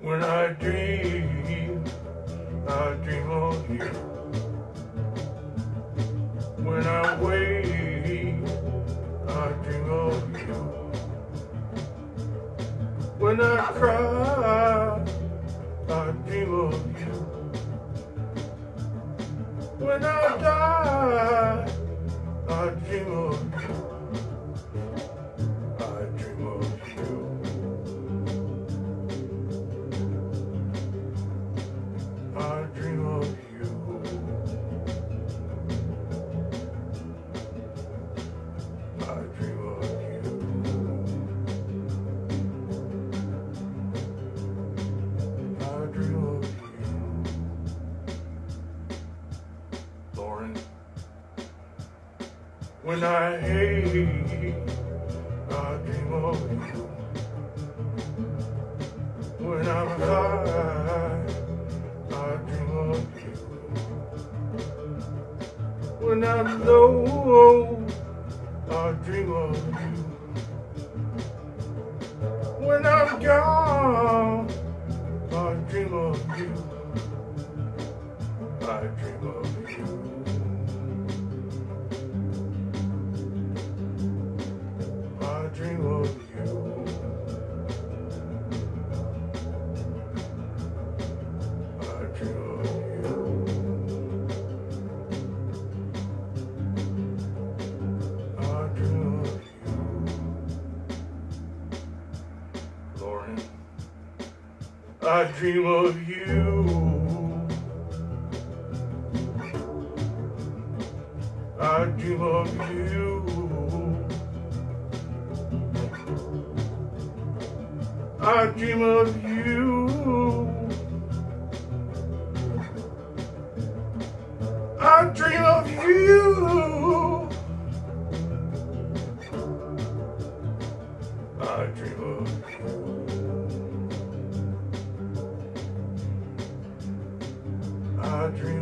When I dream, I dream of you. When I wake, I dream of you. When I cry, I dream of you. When I die, you. When I hate, I dream of you. When I'm high, I dream of you. When I'm low, I dream of you. When I'm gone, I dream of you. I dream of you. I dream of you. I dream of you. I dream of you. I dream of you. I dream of you. Dream